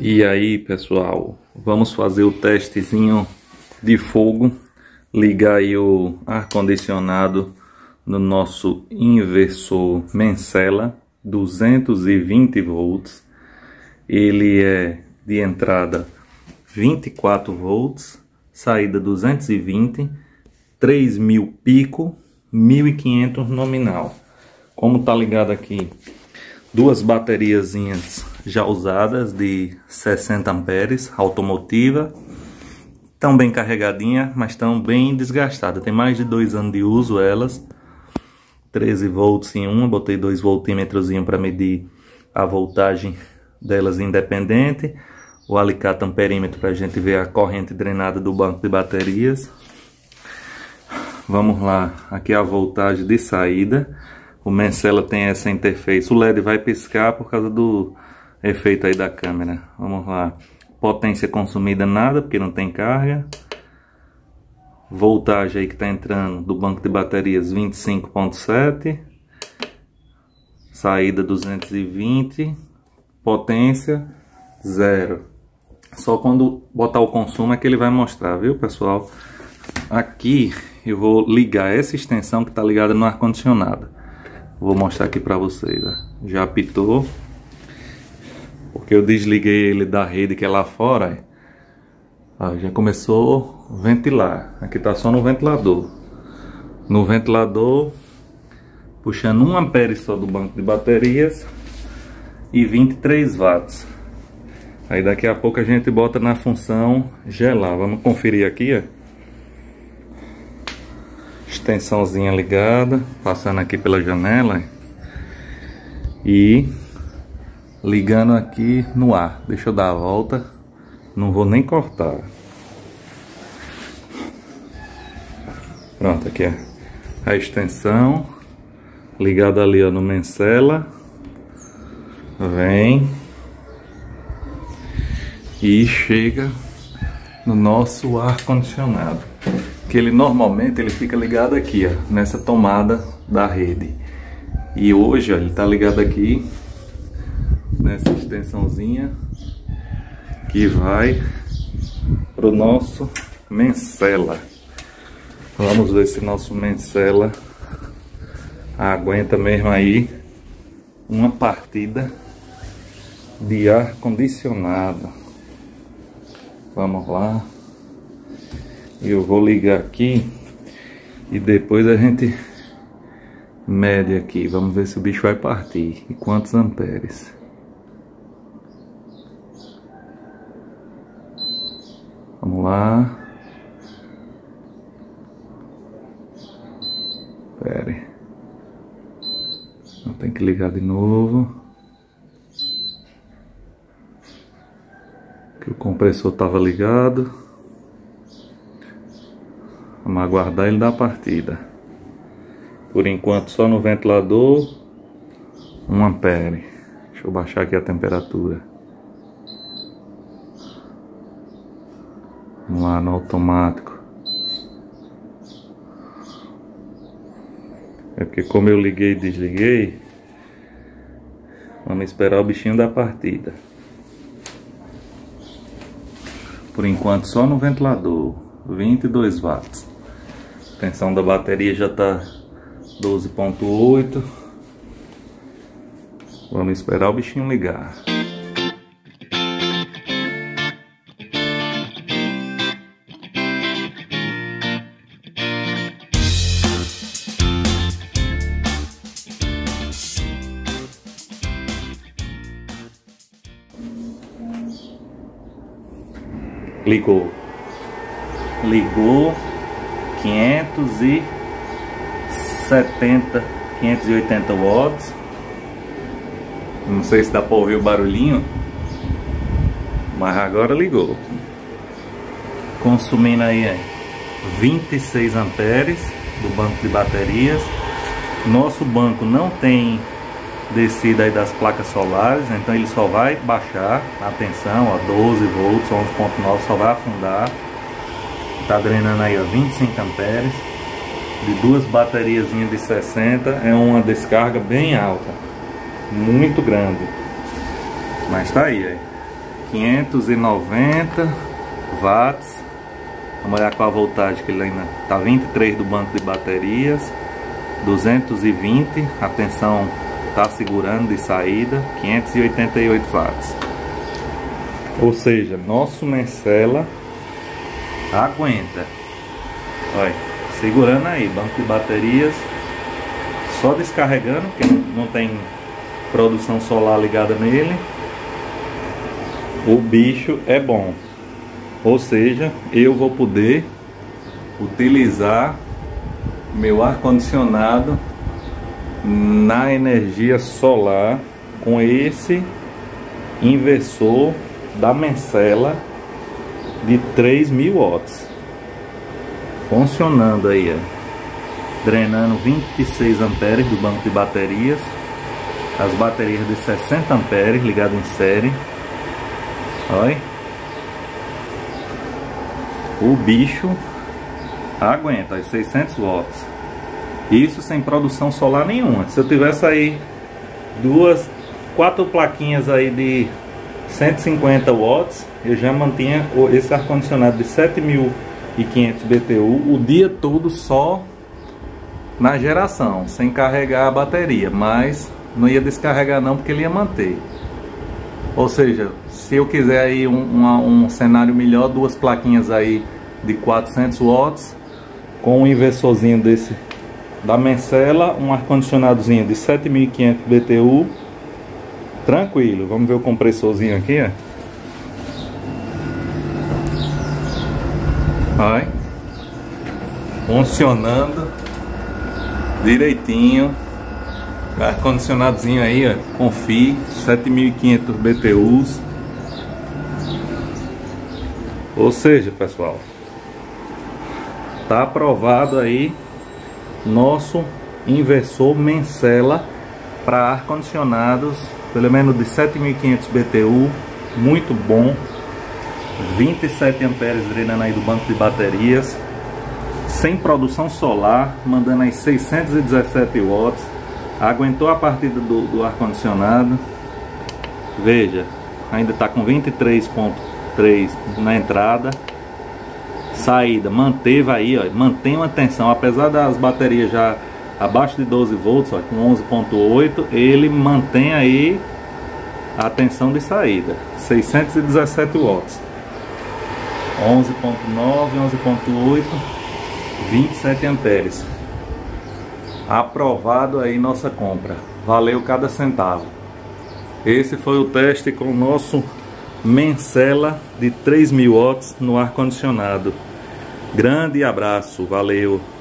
E aí pessoal, vamos fazer o testezinho de fogo, ligar aí o ar-condicionado no nosso inversor Mencela 220 volts. Ele é de entrada 24 volts, saída 220, 3000 pico, 1500 nominal. Como tá ligado aqui, duas bateriazinhas já usadas de 60 amperes, automotiva. Estão bem carregadinha, mas estão bem desgastadas. Tem mais de dois anos de uso elas. 13 volts em uma, botei 2 voltímetros para medir a voltagem delas independente. O alicate amperímetro para a gente ver a corrente drenada do banco de baterias. Vamos lá, aqui é a voltagem de saída. O Mencela tem essa interface. O LED vai piscar por causa do efeito aí da câmera. Vamos lá. Potência consumida nada, porque não tem carga. Voltagem aí que está entrando do banco de baterias 25.7. Saída 220. Potência zero. Só quando botar o consumo é que ele vai mostrar, viu pessoal? Aqui eu vou ligar essa extensão que está ligada no ar-condicionado. Vou mostrar aqui para vocês. Ó. Já apitou. Porque eu desliguei ele da rede que é lá fora. Ó, já começou a ventilar. Aqui tá só no ventilador. No ventilador, puxando 1 ampere só do banco de baterias e 23 watts. Aí daqui a pouco a gente bota na função gelar. Vamos conferir aqui, ó. Extensãozinha ligada, passando aqui pela janela. E ligando aqui no ar. Deixa eu dar a volta. Não vou nem cortar. Pronto, aqui é a extensão. Ligada ali ó, no Mencela. Vem. E chega no nosso ar-condicionado. Que ele normalmente ele fica ligado aqui, ó, nessa tomada da rede. E hoje ó, ele está ligado aqui nessa extensãozinha que vai pro nosso mencela. Vamos ver se nosso mencela aguenta mesmo aí uma partida de ar condicionado. Vamos lá. Eu vou ligar aqui e depois a gente mede aqui. Vamos ver se o bicho vai partir e quantos amperes. Vamos lá. Pera Não tem que ligar de novo. Que o compressor estava ligado. Vamos aguardar ele dar partida. Por enquanto só no ventilador 1 ampere. Deixa eu baixar aqui a temperatura. Vamos lá no automático. É porque como eu liguei e desliguei, vamos esperar o bichinho da partida. Por enquanto só no ventilador, 22 watts. A tensão da bateria já está 12.8. Vamos esperar o bichinho ligar. Ligou. Ligou 570, 580 watts. Não sei se dá para ouvir o barulhinho, mas agora ligou. Consumindo aí 26 amperes do banco de baterias. Nosso banco não tem descida aí das placas solares, então ele só vai baixar a tensão, ó, 12 volts, 11.9, só vai afundar. Tá drenando aí, ó, 25 amperes. de duas baterias de 60 é uma descarga bem alta, muito grande. Mas tá aí, é. 590 watts. Vamos olhar qual a voltagem que ele ainda tá 23 do banco de baterias. 220, a tensão tá segurando de saída, 588 watts. Ou seja, nosso Mencela aguenta. Olha, segurando aí, banco de baterias, só descarregando, porque não tem produção solar ligada nele. O bicho é bom. Ou seja, eu vou poder utilizar meu ar condicionado na energia solar com esse inversor da Mencela de 3000 watts. Funcionando aí ó. drenando 26 amperes do banco de baterias. As baterias de 60 amperes ligado em série. Olha o bicho aguenta os 600 watts. Isso sem produção solar nenhuma. Se eu tivesse aí duas quatro plaquinhas aí de 150 watts eu já mantinha esse ar condicionado de 7500 BTU o dia todo só na geração sem carregar a bateria mas não ia descarregar não porque ele ia manter. Ou seja se eu quiser aí um, um cenário melhor duas plaquinhas aí de 400 watts com um inversorzinho desse da Mencela, um ar-condicionadozinho de 7500 BTU tranquilo, vamos ver o compressorzinho aqui ó. Vai. funcionando direitinho ar-condicionadozinho aí ó, Confi 7500 BTUs ou seja pessoal Tá aprovado aí nosso inversor Mencela para ar condicionados, pelo menos de 7500 BTU, muito bom. 27 amperes drenando aí do banco de baterias, sem produção solar, mandando aí 617 watts. Aguentou a partida do, do ar condicionado. Veja, ainda está com 23.3 na entrada saída, manteve aí, ó, mantém uma tensão, apesar das baterias já abaixo de 12 volts, ó, com 11.8, ele mantém aí a tensão de saída, 617 watts. 11.9, 11.8, 27 amperes. Aprovado aí nossa compra. Valeu cada centavo. Esse foi o teste com o nosso Mencela de 3000 watts no ar condicionado. Grande abraço, valeu!